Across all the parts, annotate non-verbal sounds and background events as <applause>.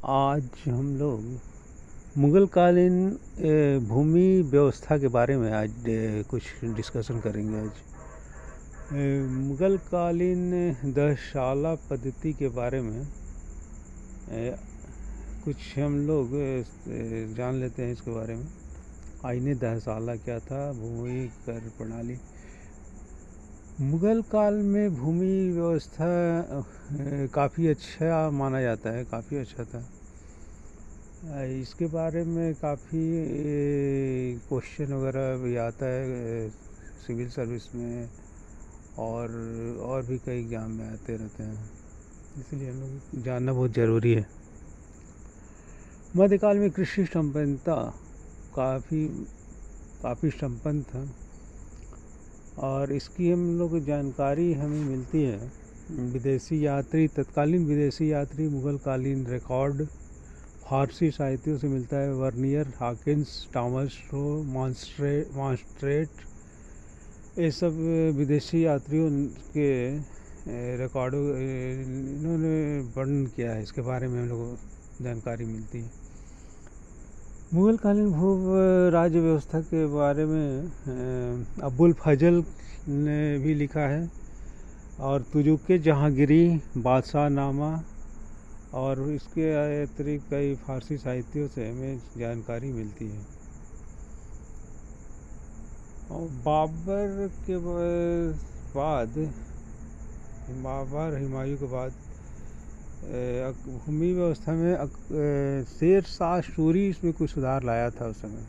आज हम लोग मुग़ल कालीन भूमि व्यवस्था के बारे में आज कुछ डिस्कशन करेंगे आज। मुग़ल कालीन दशशाला पद्धति के बारे में कुछ हम लोग जान लेते हैं इसके बारे में। आईने दहशाला क्या था? भूमि कर प्रणाली। मुग़ल काल में भूमि व्यवस्था काफ़ी अच्छा माना जाता है काफ़ी अच्छा था। इसके बारे में काफ़ी क्वेश्चन वगैरह भी आता है सिविल सर्विस में और और भी कई एग्ज़ाम में आते रहते हैं। इसलिए हम लोग जानना बहुत ज़रूरी है। मध्यकाल में कृषि संपन्नता काफ़ी काफ़ी संपन्न था। और इसकी हम लोग जानकारी हमें मिलती है। विदेशी यात्री, तत्कालीन विदेशी यात्री मुग़ल कालीन रिकॉर्ड फारसी साहित्यों से मिलता है। Bernier Hawkins Thomas Roe Monserrate ये सब विदेशी यात्रियों के रिकॉर्डों इन्होंने वर्णन किया है। इसके बारे में हम लोग जानकारी मिलती है। मुग़ल कालीन भू राज्य व्यवस्था के बारे में अबुल फजल ने भी लिखा है, और तुजुक के जहांगीरी, बादशाह नामा, और इसके अतिरिक्त कई फारसी साहित्यों से हमें जानकारी मिलती है। और बाबर के बाद, बाबर, हिमायू के बाद भूमि व्यवस्था में शेर शाह सूरी इसमें कुछ सुधार लाया था उस समय?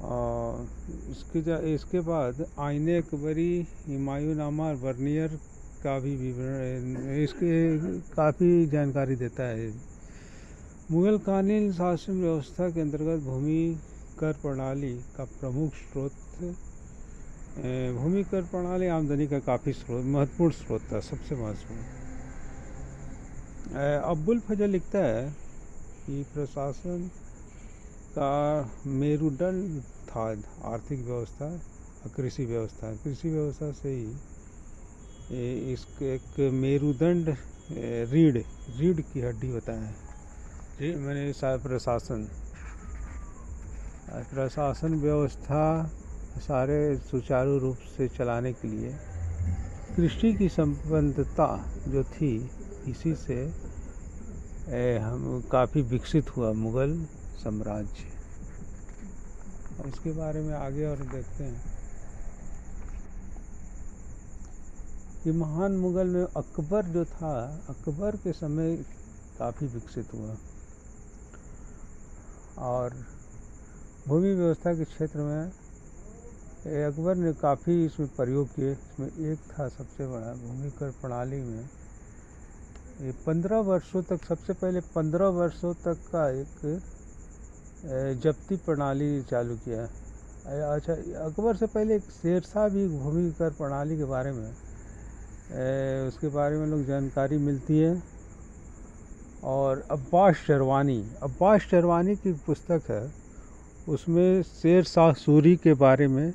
और इसके इसके बाद आईने अकबरी, हिमायू नामा वर्नियर का भी विवरण, इसके काफ़ी जानकारी देता है। मुग़ल कालीन शासन व्यवस्था के अंतर्गत भूमि कर प्रणाली का प्रमुख स्रोत भूमि कर प्रणाली आमदनी का काफ़ी स्रोत महत्वपूर्ण स्रोत था सबसे महत्वपूर्ण। अब्बुल फजल लिखता है कि प्रशासन का मेरुदंड था आर्थिक व्यवस्था और कृषि व्यवस्था। कृषि व्यवस्था से ही इसके एक मेरुदंड रीढ़ रीढ़ की हड्डी होता है मैंने प्रशासन प्रशासन व्यवस्था सारे सुचारू रूप से चलाने के लिए कृषि की संबद्धता जो थी इसी से ए, हम काफ़ी विकसित हुआ मुग़ल साम्राज्य। इसके बारे में आगे और देखते हैं। कि महान मुग़ल में अकबर जो था अकबर के समय काफ़ी विकसित हुआ। और भूमि व्यवस्था के क्षेत्र में अकबर ने काफ़ी इसमें प्रयोग किए। इसमें एक था सबसे बड़ा भूमिकर प्रणाली में। ये पंद्रह वर्षों तक, सबसे पहले पंद्रह वर्षों तक का एक जब्ती प्रणाली चालू किया। अच्छा अकबर से पहले एक शेरशाह भी भूमि कर प्रणाली के बारे में उसके बारे में लोग जानकारी मिलती है। और अब्बास शरवानी अब्बास शरवानी की पुस्तक है। उसमें शेर शाह सूरी के बारे में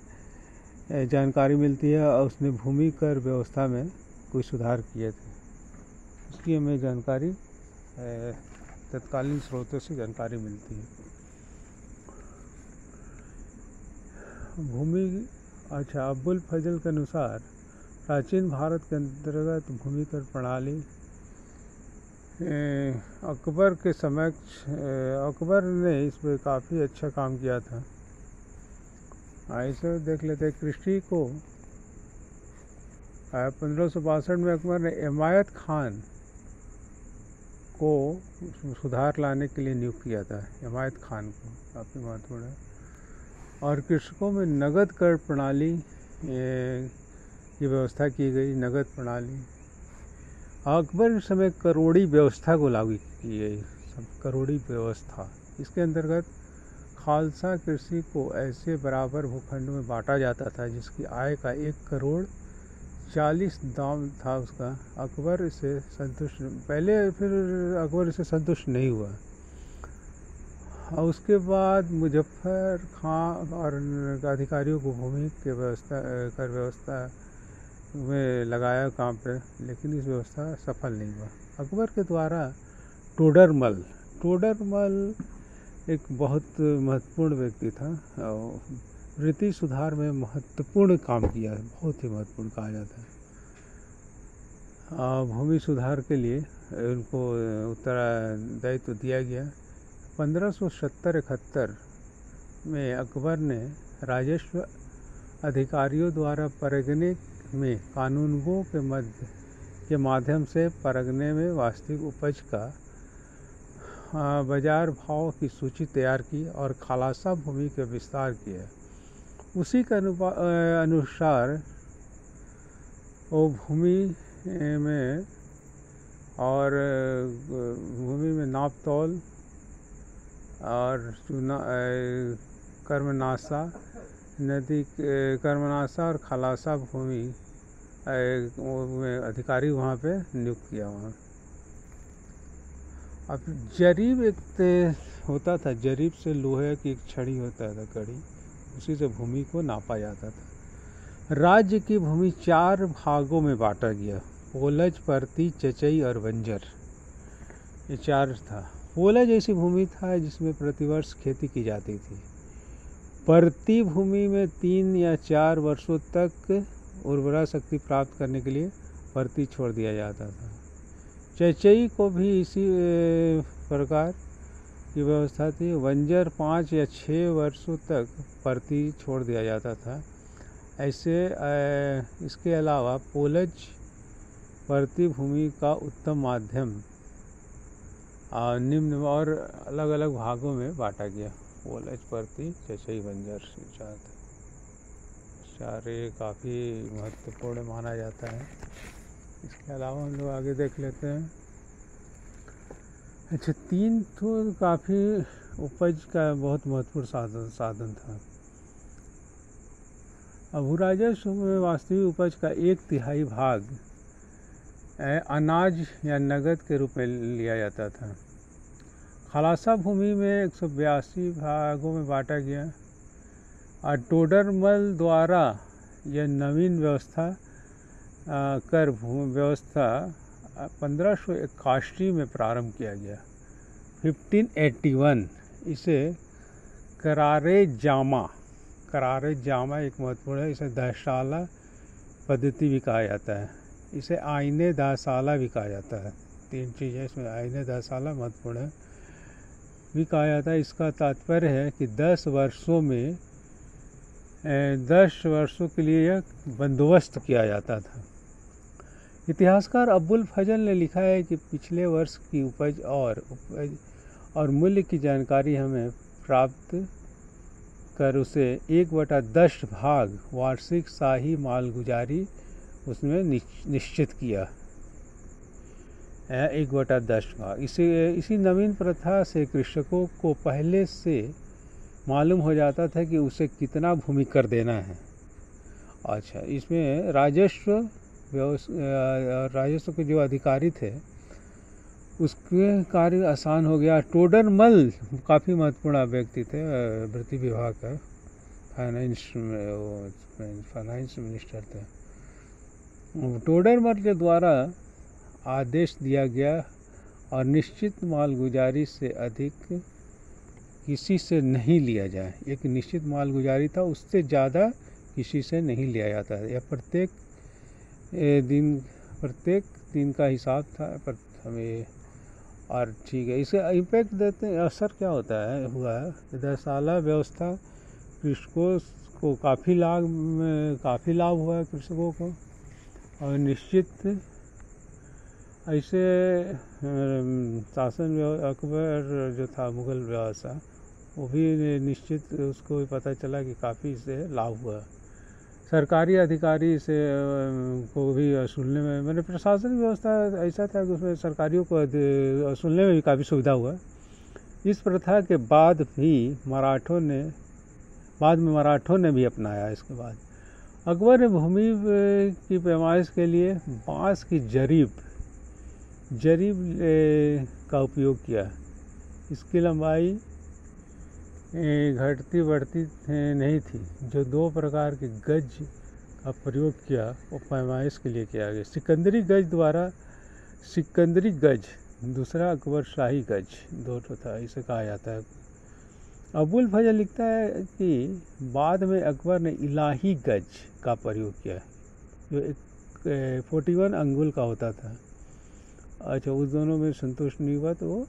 जानकारी मिलती है और उसने भूमि कर व्यवस्था में कोई सुधार किए थे। उसकी हमें जानकारी तत्कालीन स्रोतों से जानकारी मिलती है। भूमि अच्छा अब्बुल फजल के अनुसार प्राचीन भारत के अंतर्गत भूमि कर प्रणाली अकबर के समक्ष अकबर ने इस पर काफ़ी अच्छा काम किया था। ऐसे देख लेते कृषि को पंद्रह सौ बासठ में अकबर ने इमायत खान को सुधार लाने के लिए नियुक्त किया था इमायत खान को काफ़ी महत्वपूर्ण है। और कृषकों में नगद कर प्रणाली की व्यवस्था की गई, नगद प्रणाली। अकबर के समय करोड़ी व्यवस्था को लागू की गई करोड़ी व्यवस्था, इसके अंतर्गत खालसा कृषि को ऐसे बराबर भूखंड में बांटा जाता था, जिसकी आय का एक करोड़ चालीस दाम था उसका। अकबर इसे संतुष्ट, पहले फिर अकबर इसे संतुष्ट नहीं हुआ। और उसके बाद मुजफ्फर खां और अधिकारियों को भूमि के व्यवस्था, कर व्यवस्था में लगाया काम पे, लेकिन इस व्यवस्था सफल नहीं हुआ। अकबर के द्वारा टोडरमल टोडरमल एक बहुत महत्वपूर्ण व्यक्ति था और ब्रिटिश सुधार में महत्वपूर्ण काम किया है, बहुत ही महत्वपूर्ण कहा जाता है। भूमि सुधार के लिए उनको उत्तरदायित्व दिया गया। पंद्रह सौ सत्तर इकहत्तर में अकबर ने राजस्व अधिकारियों द्वारा परगने में कानूनगों के मध्य, के माध्यम से परगने में वास्तविक उपज का बाज़ार भाव की सूची तैयार की और खालासा भूमि का विस्तार किया उसी के अनुसार वो भूमि में और भूमि में नाप तोल और चुना कर्मनाशा, नदी कर्मनाशा और खलासा भूमि में अधिकारी वहाँ पे नियुक्त किया वहाँ अब जरीब एक होता था, जरीब से लोहे की एक छड़ी होता था कड़ी, उसी से भूमि को नापा जाता था। राज्य की भूमि चार भागों में बांटा गया, ओलज, परती, चचई और बंजर। ये चार था। ओलज ऐसी भूमि था जिसमें प्रतिवर्ष खेती की जाती थी। परती भूमि में तीन या चार वर्षों तक उर्वरा शक्ति प्राप्त करने के लिए परती छोड़ दिया जाता था। चचई को भी इसी प्रकार की व्यवस्था थी। वंजर पाँच या छः वर्षों तक परती छोड़ दिया जाता था। ऐसे इसके अलावा पोलज परती भूमि का उत्तम माध्यम निम्न और अलग अलग भागों में बांटा गया। पोलज परती, चचई बंजर चार चारे काफ़ी महत्वपूर्ण माना जाता है। इसके अलावा हम लोग आगे देख लेते हैं। अच्छा तीन तो काफ़ी उपज का बहुत महत्वपूर्ण साधन साधन था। अभू राजस्व में वास्तविक उपज का एक तिहाई भाग अनाज या नगद के रूप में लिया जाता था। खलासा भूमि में एक सौ बयासी भागों में बांटा गया। और टोडरमल द्वारा यह नवीन व्यवस्था कर भूमि व्यवस्था पंद्रह सौ इक्यासी में प्रारंभ किया गया। 1581 इसे करारे जामा करारे जामा एक महत्वपूर्ण है, इसे दहशाला पद्धति भी कहा जाता है। इसे आईने दासाला भी कहा जाता है। तीन चीज़ें इसमें, आईने दासाला महत्वपूर्ण है, भी कहा जाता है। इसका तात्पर्य है कि दस वर्षों में दस वर्षों के लिए यह बंदोबस्त किया जाता था। इतिहासकार अब्बुल फजल ने लिखा है कि पिछले वर्ष की उपज और उपज और मूल्य की जानकारी हमें प्राप्त कर उसे एक बटा दस भाग वार्षिक शाही मालगुजारी उसने निश्चित किया। एक बटा दस भाग। इसी इसी नवीन प्रथा से कृषकों को पहले से मालूम हो जाता था कि उसे कितना भूमि कर देना है। अच्छा इसमें राजस्व राजस्व के जो अधिकारी थे, उसके कार्य आसान हो गया। टोडर मल काफ़ी महत्वपूर्ण व्यक्ति थे वृत्ति विभाग का फाइनेंस फाइनेंस मिनिस्टर थे। टोडरमल के द्वारा आदेश दिया गया और निश्चित मालगुजारी से अधिक किसी से नहीं लिया जाए। एक निश्चित मालगुजारी था, उससे ज़्यादा किसी से नहीं लिया जाता। है यह प्रत्येक दिन, प्रत्येक दिन का हिसाब था, पर हमें और ठीक है। इसे इम्पैक्ट देते हैं, असर क्या होता है, हुआ है? दसाला व्यवस्था कृषकों को काफ़ी लाभ काफ़ी लाभ हुआ है कृषकों को, और निश्चित ऐसे शासन अकबर जो था, मुग़ल व्यवस्था, वो भी निश्चित उसको भी पता चला कि काफ़ी इससे लाभ हुआ सरकारी अधिकारी से को भी वसूलने में, मैंने प्रशासनिक व्यवस्था ऐसा था कि उसमें सरकारियों को वसूलने में भी काफ़ी सुविधा हुआ। इस प्रथा के बाद भी मराठों ने, बाद में मराठों ने भी अपनाया इसके बाद। अकबर ने भूमि की पैमाइश के लिए बाँस की जरीब जरीब का उपयोग किया। इसकी लंबाई घटती बढ़ती नहीं थी। जो दो प्रकार के गज का प्रयोग किया, वो पैमाइश के लिए किया गया। सिकंदरी गज द्वारा सिकंदरी गज, दूसरा अकबर शाही गज दोनों था, इसे कहा जाता है। अबुल फजल लिखता है कि बाद में अकबर ने इलाही गज का प्रयोग किया, जो एक फोर्टी वन अंगुल का होता था। अच्छा उस दोनों में संतुष्ट नहीं हुआ तो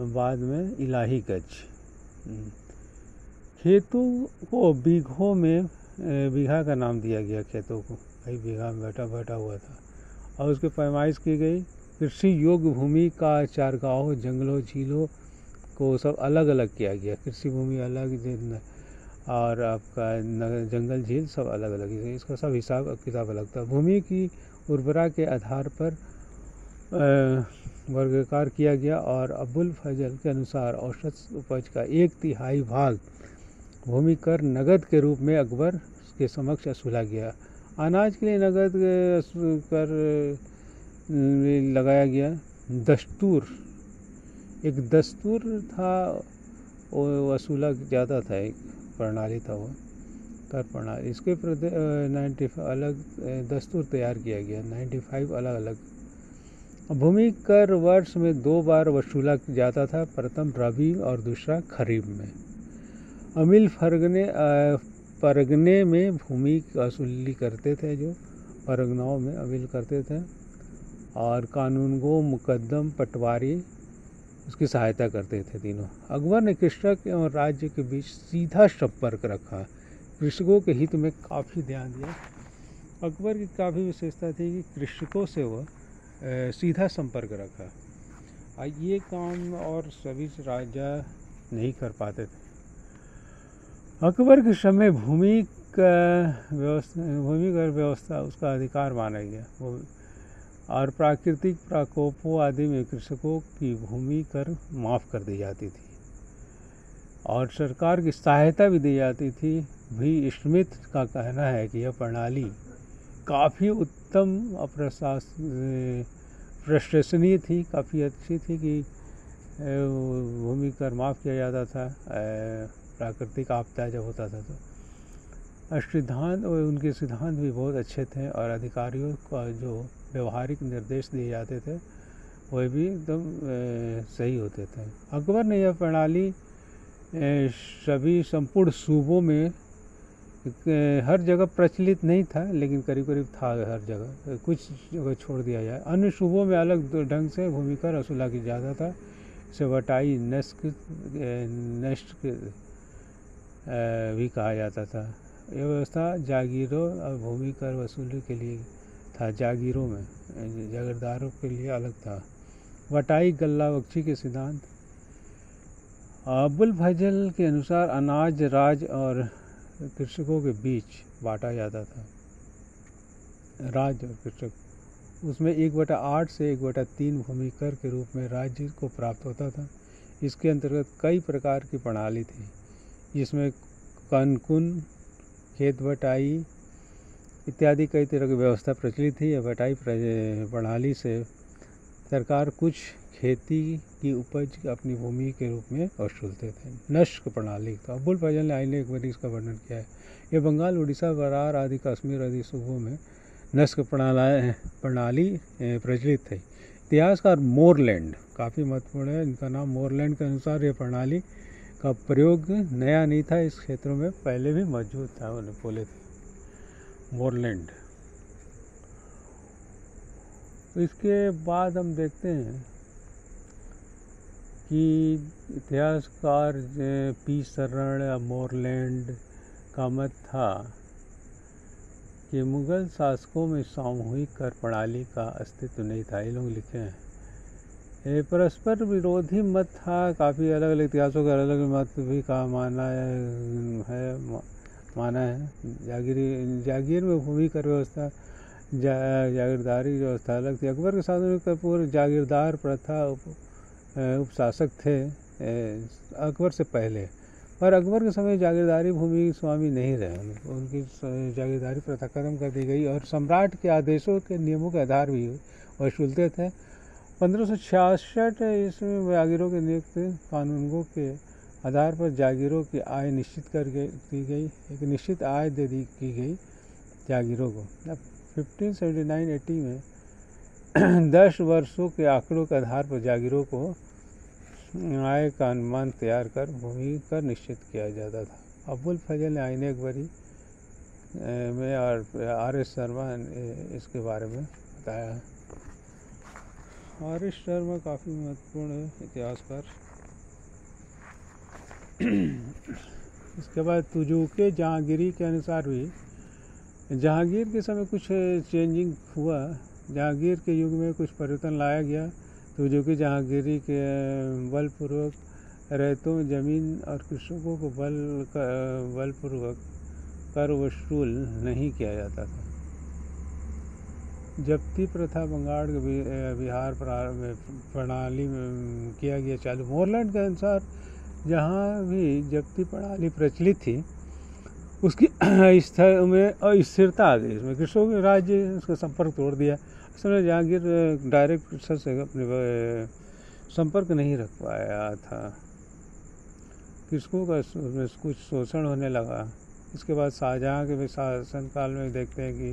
बाद में इलाही गज। खेतों को बीघों में बीघा का नाम दिया गया खेतों को। भाई बीघा में बैठा बैठा हुआ था। और उसके पैमाइश की गई, कृषि योग्य भूमि का चारगाहों जंगलों, झीलों को सब अलग अलग किया गया। कृषि भूमि अलग और आपका जंगल, झील सब अलग अलग इसका सब हिसाब, किताब अलग था। भूमि की उर्वरा के आधार पर वर्गीकार किया गया और अबुल फजल के अनुसार औसत उपज का एक तिहाई भाग भूमि कर नगद के रूप में अकबर के समक्ष असूला गया। अनाज के लिए नगद कर लगाया गया। दस्तूर, एक दस्तूर था वो वसूला ज़्यादा था, एक प्रणाली था वो, कर प्रणाली। इसके नाइन्टी अलग दस्तूर तैयार किया गया। नाइन्टी फाइव अलग अलग भूमि कर वर्ष में दो बार वसूला जाता था, प्रथम रबी और दूसरा खरीफ में। अमिल फरगने परगने में भूमि वसूली करते थे जो परगनाओं में अमिल करते थे। और कानून गो मुकदम पटवारी, उसकी सहायता करते थे तीनों। अकबर ने कृषक और राज्य के बीच सीधा संपर्क रखा। कृषकों के हित में काफ़ी ध्यान दिया। अकबर की काफ़ी विशेषता थी कि कृषकों से वह सीधा संपर्क रखा। ये काम और सभी राजा नहीं कर पाते थे। अकबर के समय भूमि का व्यवस्था भूमि का व्यवस्था उसका अधिकार माना गया। वो और प्राकृतिक प्रकोपों आदि में कृषकों की भूमि कर माफ़ कर दी जाती थी। और सरकार की सहायता भी दी जाती थी। भी स्मिथ का कहना है कि यह प्रणाली काफ़ी उत्तम अप्रशास प्रशंसनीय थी, काफ़ी अच्छी थी कि भूमि कर माफ़ किया जाता था प्राकृतिक आपदा जब होता था तो। सिद्धांत और उनके सिद्धांत भी बहुत अच्छे थे और अधिकारियों का जो व्यवहारिक निर्देश दिए जाते थे, वह भी एकदम सही होते थे। अकबर ने यह प्रणाली सभी संपूर्ण सूबों में हर जगह प्रचलित नहीं था, लेकिन करीब करीब था हर जगह। कुछ जगह छोड़ दिया जाए। अन्य सूबों में अलग ढंग से भूमिका रसूला की ज़्यादा था। इसे वटाई नस्क नष्ट भी कहा जाता था। यह व्यवस्था जागीरों और भूमि कर वसूली के लिए था। जागीरों में जागीरदारों के लिए अलग था। वटाई, गल्ला बख्शी के सिद्धांत। अबुल फजल के अनुसार अनाज, राज और कृषकों के बीच बांटा जाता था। राज्य और कृषक। उसमें एक बटा आठ से एक बटा तीन भूमि कर के रूप में राज्य को प्राप्त होता था। इसके अंतर्गत कई प्रकार की प्रणाली थी, जिसमें कनकुन, खेत बटाई इत्यादि कई तरह की व्यवस्था प्रचलित थी। यह बटाई प्रणाली से सरकार कुछ खेती की उपज अपनी भूमि के रूप में वसूलते थे। नष्क प्रणाली तो अब्बुल फजल ने आईने एक बार इसका वर्णन किया है। ये बंगाल, उड़ीसा, बरार आदि कश्मीर आदि सूबों में नस्क प्रणाली प्रणाली प्रचलित थी। इतिहासकार मोरलैंड, काफ़ी महत्वपूर्ण है, इनका नाम मोरलैंड के अनुसार यह प्रणाली का प्रयोग नया नहीं था, इस क्षेत्रों में पहले भी मौजूद था, उन्हें बोले थे। मोरलैंड। इसके बाद हम देखते हैं कि इतिहासकार पी शरण या मोरलैंड का मत था कि मुगल शासकों में सामूहिक कर प्रणाली का अस्तित्व नहीं था। ये लोग लिखे हैं। ये परस्पर विरोधी मत था। काफ़ी अलग अलग इतिहासों का अलग अलग मत भी का माना है माना है। जागीरी जागीर में भूमि कर व्यवस्था जा, जागीरदारी व्यवस्था अलग थी। अकबर के साथ में पूर्व जागीरदार प्रथा उपशासक थे अकबर से पहले। पर अकबर के समय जागीरदारी भूमि स्वामी नहीं रहे। उनकी जागीरदारी प्रथा खत्म कर दी गई और सम्राट के आदेशों के नियमों के आधार भी वसूलते थे। पंद्रह सौ छियासठ इसमें जागीरों के नियुक्त कानूनगों के आधार पर जागीरों की आय निश्चित कर दी गई, एक निश्चित आय दे दी की गई जागीरों को। अब फिफ्टीन सेवेंटी नाइन एटी में <clears throat> दस वर्षों के आंकड़ों के आधार पर जागीरों को आय का अनुमान तैयार कर, भूमि कर निश्चित किया जाता था। अबुल फजल ने आईने अकबरी में और आर एस शर्मा ने इसके बारे में बताया है। आर एस शर्मा काफ़ी महत्वपूर्ण है इतिहासकार <clears throat> इसके बाद तुजुके जहांगीरी के अनुसार भी, जहांगीर के समय कुछ चेंजिंग हुआ। जहांगीर के युग में कुछ परिवर्तन लाया गया तुजुकी जहांगीरी के बलपूर्वक रहतों ज़मीन और कृषकों को बल बलपूर्वक कर वसूल नहीं किया जाता था। जब्ती प्रथा बंगाल के बिहार प्रणाली में किया गया चालू। मोरलैंड के अनुसार जहाँ भी जब्ती प्रणाली प्रचलित थी, उसकी <clears throat> स्तर में अस्थिरता आ गई। इसमें कृषकों के राज्य उसका संपर्क तोड़ दिया। समय जहांगीर डायरेक्ट सर से अपने संपर्क नहीं रख पाया था। कृषकों का उसमें कुछ शोषण होने लगा? इसके बाद शाहजहाँ के शासन काल में देखते हैं कि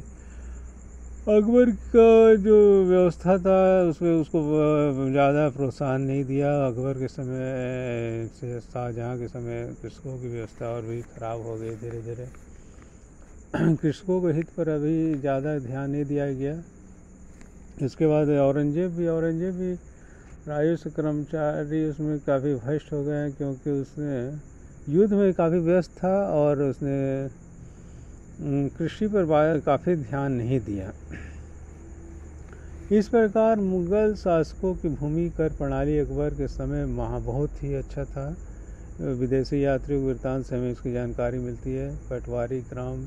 अकबर का जो व्यवस्था था, उसमें उसको ज़्यादा प्रोत्साहन नहीं दिया। अकबर के समय से शाहजहाँ के समय कृषकों की व्यवस्था और भी ख़राब हो गई धीरे धीरे कृषकों के हित पर अभी ज़्यादा ध्यान नहीं दिया गया। इसके बाद औरंगज़ेब भी औरंगज़ेब भी आयुष कर्मचारी उसमें काफ़ी भ्रष्ट हो गए हैं क्योंकि उसने युद्ध में काफ़ी व्यस्त था और उसने कृषि पर काफ़ी ध्यान नहीं दिया। इस प्रकार मुगल शासकों की भूमि कर प्रणाली अकबर के समय वहाँ बहुत ही अच्छा था। विदेशी यात्रियों को वृत्तांत से हमें इसकी जानकारी मिलती है। पटवारी, ग्राम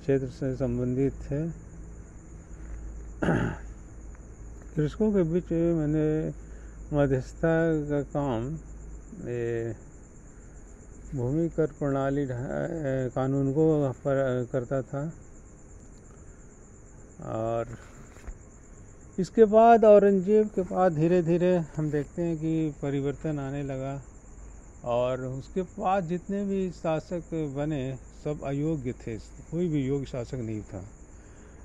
क्षेत्र से संबंधित थे। कृषकों के बीच मैंने मध्यस्थता का काम भूमि कर प्रणाली कानून को पर करता था। और इसके बाद औरंगज़ेब के बाद धीरे धीरे हम देखते हैं कि परिवर्तन आने लगा और उसके बाद जितने भी शासक बने, सब अयोग्य थे। कोई भी योग्य शासक नहीं था।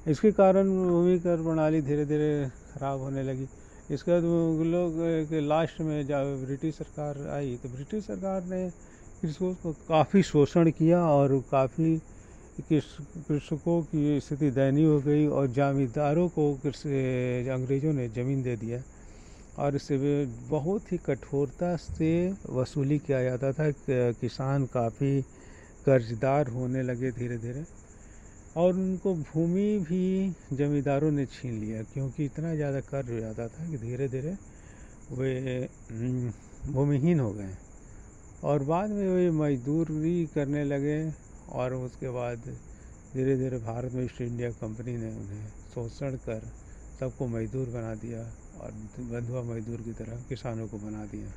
इसके कारण भूमि कर प्रणाली धीरे धीरे खराब होने लगी। इसके बाद लोग के लास्ट में जब ब्रिटिश सरकार आई तो ब्रिटिश सरकार ने कृषकों को काफ़ी शोषण किया और काफ़ी कृषकों की स्थिति दयनीय हो गई और जमींदारों को अंग्रेज़ों ने ज़मीन दे दिया। और इससे बहुत ही कठोरता से वसूली किया जाता था। किसान काफ़ी कर्जदार होने लगे धीरे धीरे और उनको भूमि भी जमींदारों ने छीन लिया, क्योंकि इतना ज़्यादा कर्ज हो जाता था कि धीरे धीरे वे भूमिहीन हो गए। और बाद में वे मजदूरी करने लगे और उसके बाद धीरे धीरे भारत में ईस्ट इंडिया कंपनी ने उन्हें शोषण कर सबको मजदूर बना दिया और बंधुआ मजदूर की तरह किसानों को बना दिया।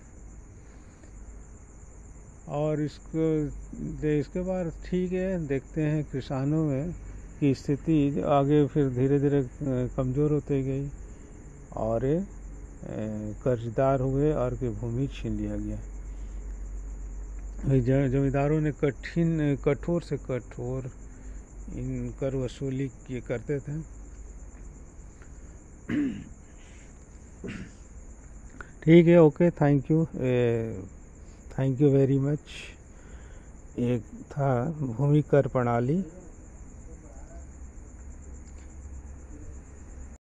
और इसको इसके बाद ठीक है, देखते हैं किसानों में की स्थिति आगे फिर धीरे धीरे कमज़ोर होती गई और कर्जदार हुए और की भूमि छीन लिया गया। जमींदारों ने कठिन, कठोर से कठोर इन कर वसूली किए करते थे। ठीक है, okay, thank you thank you very much एक था भूमिकर प्रणाली।